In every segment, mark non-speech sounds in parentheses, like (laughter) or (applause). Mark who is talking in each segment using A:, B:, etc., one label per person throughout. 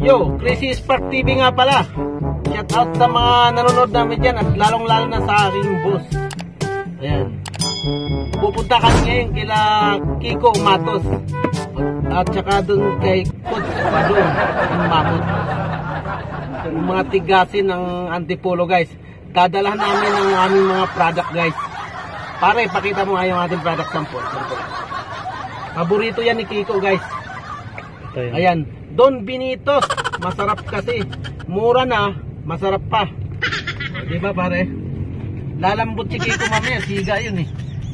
A: Yo, Crazy Spark TV nga pala. Shout out sa mga nanonood namin dyan at lalong lalo na sa aking boss. Ayan. Pupunta kami ngayon kila Kiko Matos. At saka dun kay Coach Padong ng Mamot. Yung mga tigasin ng Antipolo guys. Dadalahan namin ang aming mga product guys. Pare, pakita mo nga yung ating product sample. Paborito yan ni Kiko guys.
B: Yun.
A: Ayan, Don Binitos. Masarap kasi. Mura na, masarap pa. O, Di ba pare? Lalambot si Kiko mamaya, siga yun eh.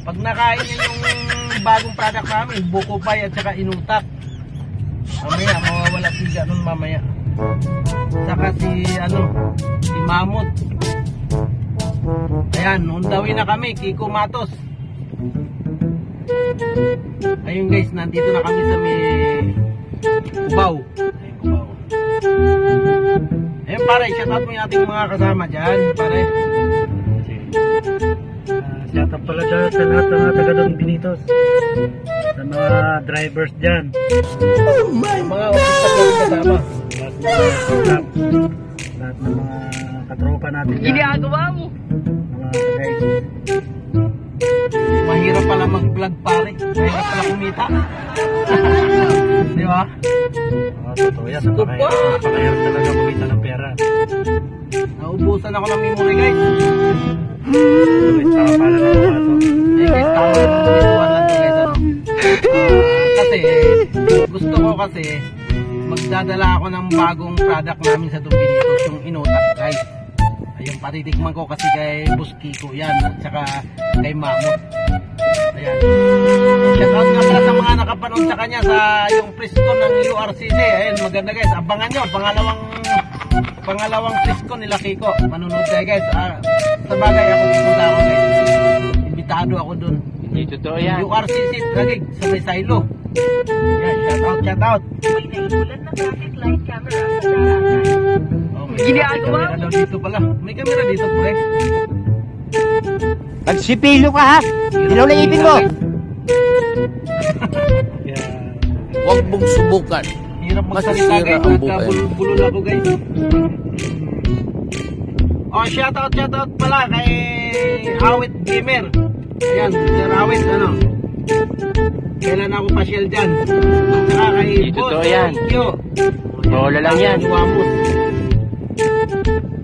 A: Pag nakain niya yung bagong product namin, buko pie at saka inutak. Mamaya, mawawala siga nun mamaya. Saka si, ano, si Mamut. Ayan, undawin na kami, Kiko Matos. Ayun guys, nandito na kami sa may Cubao. Ayun, Cubao. Ayun pare, shout out mo yung ating mga kasama dyan, pare.
B: Ah, shout out pala dyan sa lahat ng mga taga Don. Sa mga drivers dyan.
A: Yung mga officer natin kasama.
B: Lahat mga. Lahat ng mga katropa natin dyan.
C: Ginagawa mo.
B: Mga guys.
A: Mahirap pala mag-vlog pare. Mahirap pala kumita. (laughs) Ba?
B: Oh, totoo yan.
A: Pa.
B: napakahirap talaga kumita ng pera.
A: Naubusan ako ng memory guys.
B: Ulit sa kapalan ng mga to.
A: Eh guys, tama yung bituan lang? Ah, kasi, gusto ko kasi, magdadala ako ng bagong product namin sa Dumbinitos, yung inutak guys. Ayun, patitikman ko kasi kay Boss Kiko yan, at saka kay Mamut. Ayan. Shout out nga pala sa mga nakapanood sa kanya sa yung presko ng URCC. Ayun, maganda guys. Abangan nyo, pangalawang pangalawang presko nila Kiko. Manunod tayo guys. Ah, sa bagay ako pupunta ako guys. Imbitado ako dun.
C: Hindi totoo yan.
A: URCC, Tragig, sa may silo. Yan, shout out, shout out.
D: May naiulat na traffic light camera sa daranan.
A: Oh, may
C: Ginagawa
A: camera dito pala. May camera dito, pre.
E: Nagsipilo ka ha? Ilaw na ipin mo. Huwag mong subukan.
A: Hirap magsalita guys.
E: ang buhay.
A: Nagkabulol ako guys. Oh, shout out, shout out pala kay Awit Gamer. Ayan, Sir Awit, ano? Kailan ako pasyal dyan? Saka kay Boss, thank you.
C: Bola lang yan.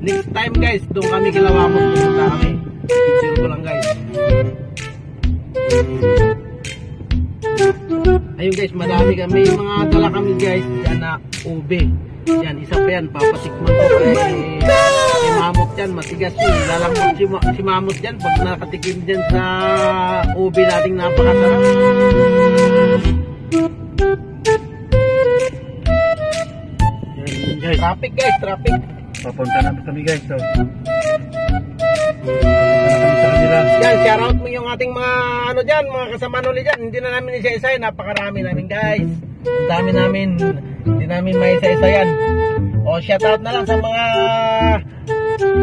A: Next time guys, doon kami kila Wamos. Pumunta kami. Picture ko lang guys. Ayun guys, madami kami. Mga dala kami guys. Yan na ube. Yan, isa pa yan. Papatikman ko kay, kay Mamot yan. Matigas yun. Lalambot si, Ma- si Mamot yan pag nakatikim dyan sa ube nating napakasarap.
B: yan guys.
A: Traffic guys, traffic.
B: Papunta na kami guys. So.
A: Yan, shout out mo yung ating mga ano dyan, mga kasama nuli dyan. Hindi na namin isa-isa yan. Napakarami namin guys. Ang dami namin. Hindi namin may isa-isa yan. O, shout out na lang sa mga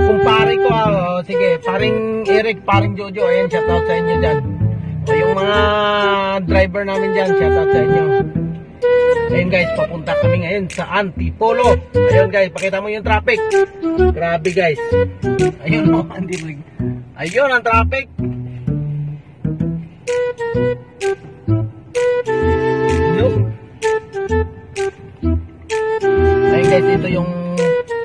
A: kumpare ko. ah. O, sige, paring Eric, paring Jojo. Ayan, shout out sa inyo dyan. O, yung mga driver namin dyan, shout out sa inyo. Ayun guys, papunta kami ngayon sa Antipolo. Ayun guys, pakita mo yung traffic. Grabe guys. Ayun (laughs) o, Antipolo. Ayun ang traffic. Yup. Ayun guys, ito yung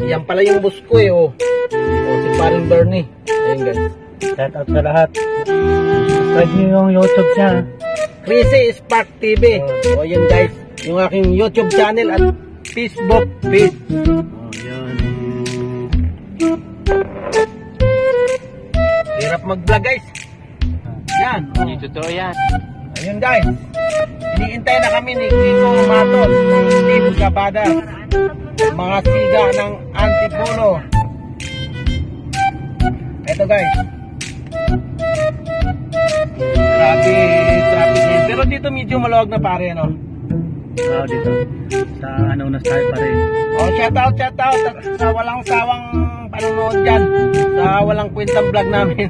A: yan pala yung bus ko eh oh. Oh, si Paring Bernie. Ayun guys.
B: Shout out sa lahat. Subscribe nyo yung YouTube niya.
A: Chrissy Spark TV. O yun guys, yung aking YouTube channel at Facebook page. Oh, yun. Hirap mag-vlog guys. Yan. oh.
C: Hindi totoo yan.
A: Ayun guys. Iniintay na kami ni Kiko Matos Steve Gabada. Mga siga ng Antipolo. Ito guys. Grabe, Pero dito medyo maluwag na pare, ano?
B: Ah, dito. Sa ano na tayo pa rin.
A: Oh, shout out, shout out sa walang sawang panonood dyan. Sa walang kwentang vlog namin. (laughs)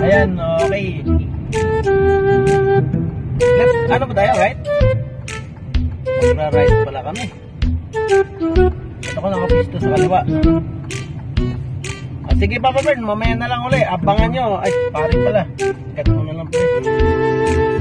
A: Ayan, okay. Let, ano ba tayo, right? Magra-ride pala kami. Ito ko nakapisto sa kaliwa sige Papa Bern, mamaya na lang uli. Abangan nyo. Ay, pare pala. Ikat mo na lang po.